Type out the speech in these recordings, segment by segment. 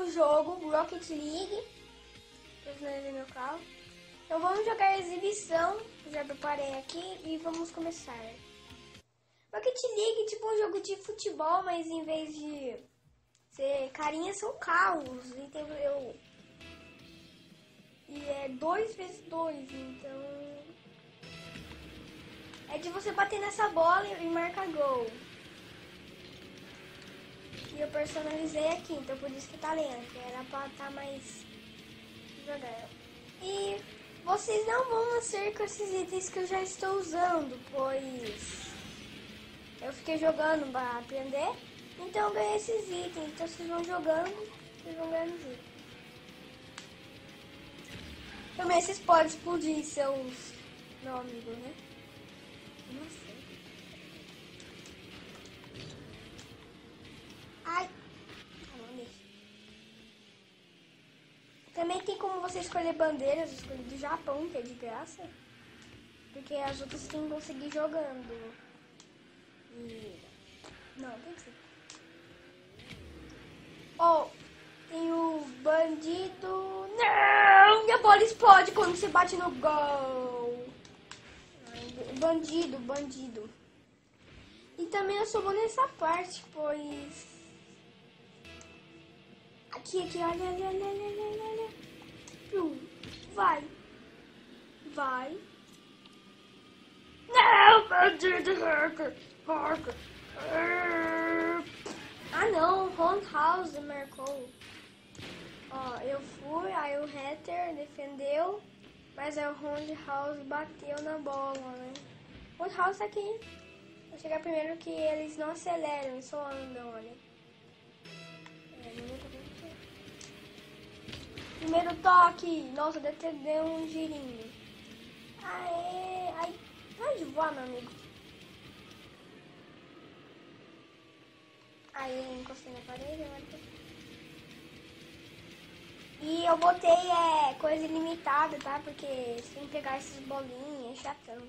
novo jogo, Rocket League. Personalizei meu carro. Então vamos jogar a exibição. Já preparei aqui e vamos começar. Rocket League é tipo um jogo de futebol, mas em vez de ser carinhas são carros. E tem eu. E é 2 vezes 2, então. É de você bater nessa bola e marcar gol. Eu personalizei aqui, então por isso que tá lento. Era pra estar tá mais devagar. E vocês não vão nascer com esses itens que eu já estou usando, pois eu fiquei jogando para aprender. Então eu ganhei esses itens. Então vocês vão jogando, vocês vão ganhando os itens. Também vocês podem explodir seus meu amigo, né? Nossa. Ai. Também tem como você escolher bandeiras, escolher do Japão, que é de graça. Porque as outras tem que conseguir jogando. E... Não, tem que ser. Oh, tem o bandido. Não! Minha bola explode quando você bate no gol. Bandido, bandido. E também eu sou bom nessa parte, pois. Aqui, aqui, olha, olha, olha, olha, olha, olha. Vai. Vai. Não, bandido, Harker, Harker. Ah, não, Ron House marcou. Ó, eu fui, aí o Hatter defendeu. Mas é o Roundhouse bateu na bola, né? Roundhouse tá aqui. Vou chegar primeiro que eles não aceleram, só andam, olha. Primeiro toque! Nossa, deve ter deu um girinho. Aê! Ai, vai de voar, meu amigo. Aí encostei na parede, agora e eu botei é, coisa ilimitada, tá? Porque sem pegar esses bolinhos, é chatão.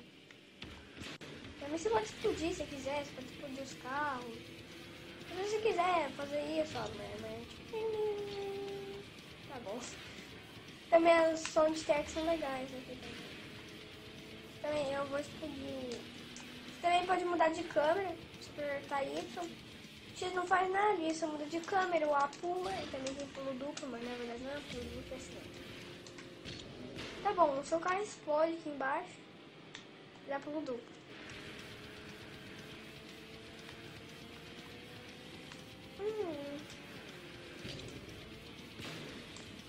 Também você pode explodir se quiser, você pode explodir os carros. Se você quiser fazer isso, ó, mas... Tá bom. Também os terra são legais também. eu vou explodir. Você também pode mudar de câmera, se apertar Y. X não faz nada, isso muda de câmera, o A pula, e também tem pulo duplo, mas na verdade não é pulo duplo, é assim. Tá bom, o seu carro explode aqui embaixo, dá pulo duplo. Hum.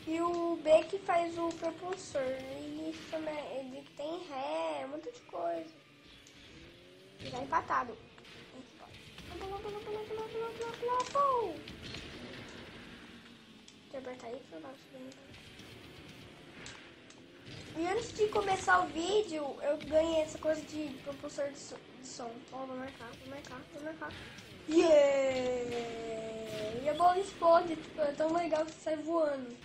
E o B que faz o propulsor, ele, ele tem ré, muita de coisa. E tá empatado. Deixa eu apertar aí pra nós. E antes de começar o vídeo, eu ganhei essa coisa de propulsor de, som. Ó, vou marcar, vou marcar, vou marcar. Yeah! E a bola explode, tipo, é tão legal que sai voando.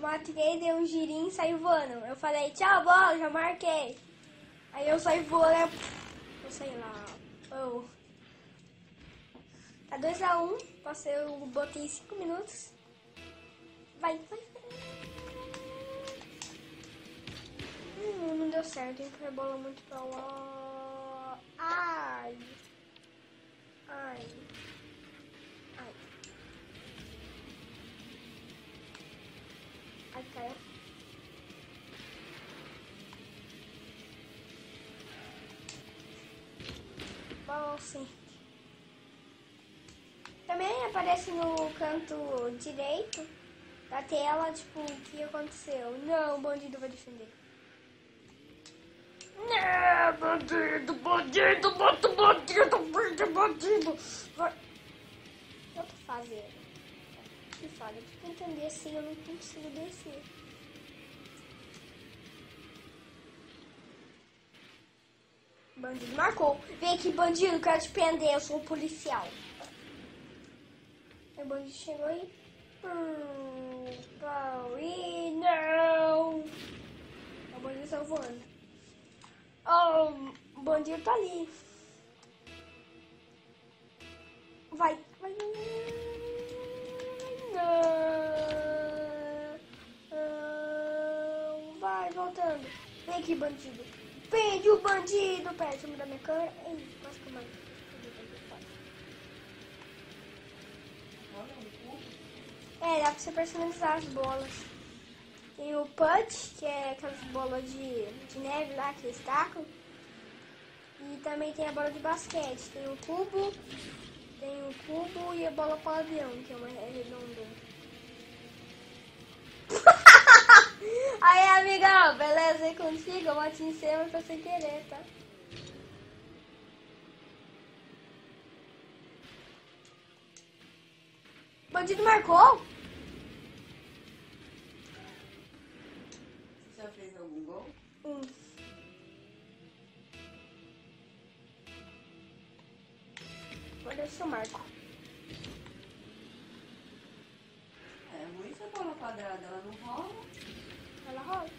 Matei, dei um girinho e saiu voando. Eu falei, tchau, bola, já marquei. Aí eu saí voando, sei lá. Oh. Tá 2x1. Um, passei o botei em 5 minutos. Vai, vai. Hum, não deu certo. Empurrei a bola muito pra lá. Ai. Ai. Caiu. Bom, Também aparece no canto direito da tela, tipo, o que aconteceu. Não, o bandido vai defender. Não, bandido, bandido, bandido, bandido, bandido, bandido. Vai. O que eu tô fazendo? Que fala, eu tô tentando descer, eu não consigo descer. Bandido marcou. Vem aqui, bandido, quero te prender, eu sou um policial. O bandido chegou aí. Hum, e não! O bandido saiu voando. Oh, o bandido tá ali. Vai, Vem aqui, bandido. Prende o bandido. Pera, deixa eu mudar minha câmera. Ei, quase que eu. É, dá pra você personalizar as bolas. Tem o Put, que é aquelas bolas de, de neve lá que eles tacam. E também tem a bola de basquete. Tem o cubo, tem o cubo e a bola para o avião, que é uma redonda. Aí, amiga, beleza aí contigo? Eu bati em cima pra sem querer, tá? Bandido marcou? Você já fez algum gol? Um. Olha se eu marco. É ruim essa bola quadrada, ela não rola. Ela rola.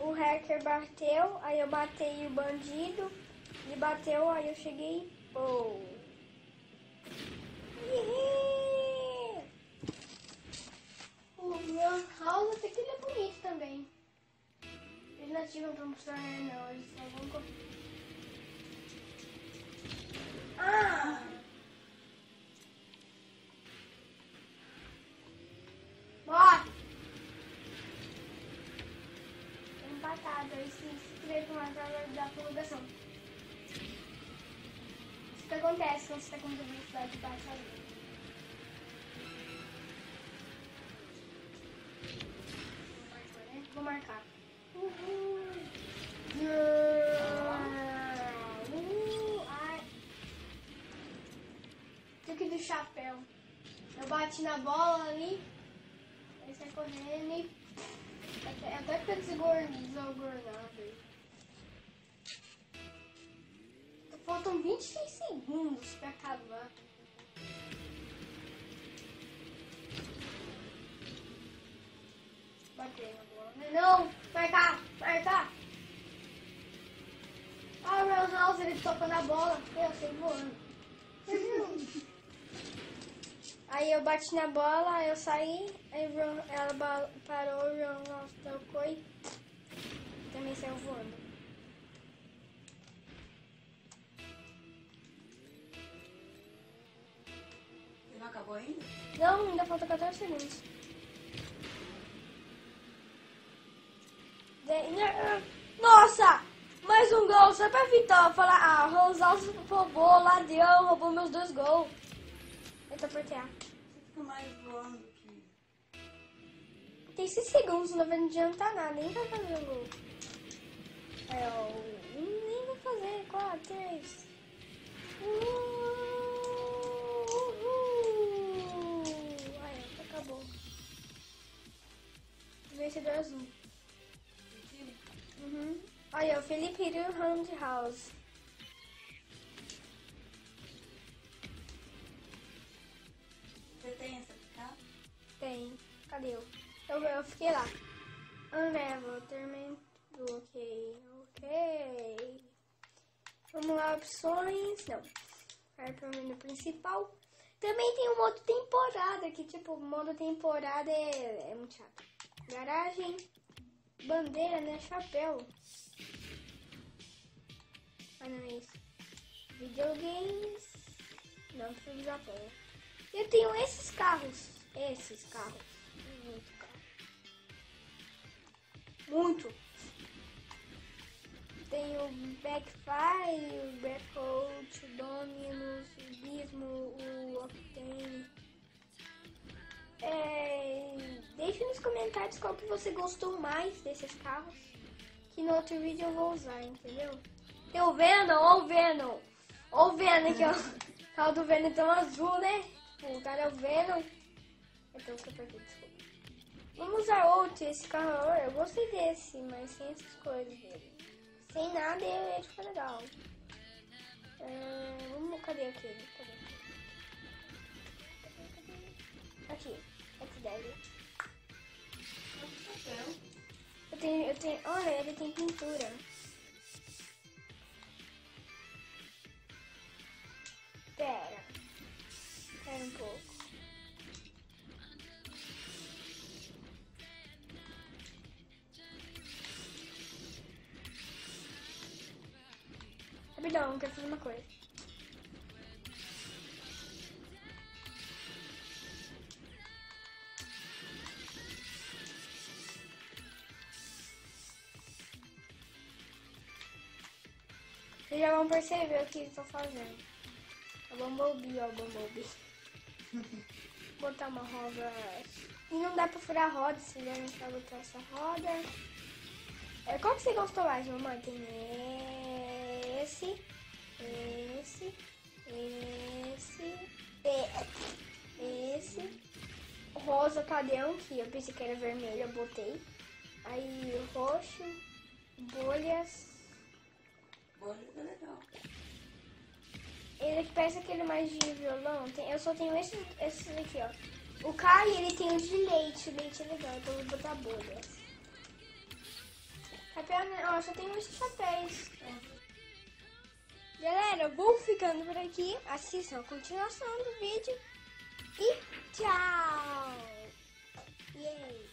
O hacker bateu, aí eu batei o bandido. Ele bateu, aí eu cheguei. Oh. Ihê! O meu house até que ele é bonito também. Eles não ativam pra mostrar, não. Eles só vão. co- Ah! Empatado. Aí se se marcar, vai dar prorrogação. Isso que acontece quando você tá com velocidade de baixa ali. Vou marcar. Uhul! Uhul! Ai. Truque do chapéu. Eu bati na bola ali. Aí sai correndo e. Até, até fica desgornado. Faltam 26 segundos pra acabar. Batei na bola. Não! Marcar! Marcar! Ah, o meu house ele toca na bola. Eu sei voando. Aí eu bati na bola, eu saí, aí Ron- ela parou, o Ron tocou e também saiu voando. Não acabou ainda? Não, ainda falta 14 segundos. Nossa! Mais um gol só pra Vitória falar, ah, Rosal roubou, ladrão, roubou meus dois gols. Eu tô por terra. Fica mais voando que. Tem 6 segundos, não vai adiantar nada, nem vai fazer o. É, um, nem vai fazer, 4, 3. Aí, ó, acabou. Vencedor azul. Uhum. Aí, ó, Felipe Rio Roundhouse. Você tem essa picada? Tem. Cadê eu? Eu, eu fiquei lá. Unravel, Tormento. Ok, ok. Vamos lá, opções. Não. Vai pro menu principal. Também tem o modo temporada, que tipo, modo temporada é, é muito chato. Garagem, bandeira, né? Chapéu. Ah, não é isso. Videogames. Não, precisa do Japão. Eu tenho esses carros. Esses carros. Muito carro. Muito. Tem o Backfire, o Blackout, o Dominus, o Gizmo, o Octane. É, deixe nos comentários qual que você gostou mais desses carros. Que no outro vídeo eu vou usar, entendeu? Tem o Venom, ó o Venom. Ó o Venom aqui, ó. O carro do Venom tão azul, né? O cara é o Venom. Então eu perdi, desculpa. Vamos usar outro, esse carro. Eu gostei desse, mas sem essas coisas dele. Sem nada ele fica legal. É, vamos, cadê aquele? Cadê aquele? Aqui, X10. Chapéu. Eu tenho, eu tenho. Olha, ele tem pintura. Rapidão, eu quero fazer uma coisa. Vocês já vão perceber o que eu tô fazendo. A Bumblebee, ó, Bumblebee. botar uma roda. E não dá pra furar a roda, se já não vai botar essa roda. É, qual que você gostou mais, mamãe? Tem esse, esse. Rosa padrão, que eu pensei que era vermelho, eu botei. Aí roxo, bolhas. Bolha é legal. Ele que parece aquele mais de violão. Tem- eu só tenho esses, esses aqui, ó. O Kai, ele tem o de leite. O leite é legal, então eu vou botar bolhas. Chapéu, ó, eu só tenho esses chapéus. Galera, vou ficando por aqui. Assistam a continuação do vídeo. E tchau! Yay!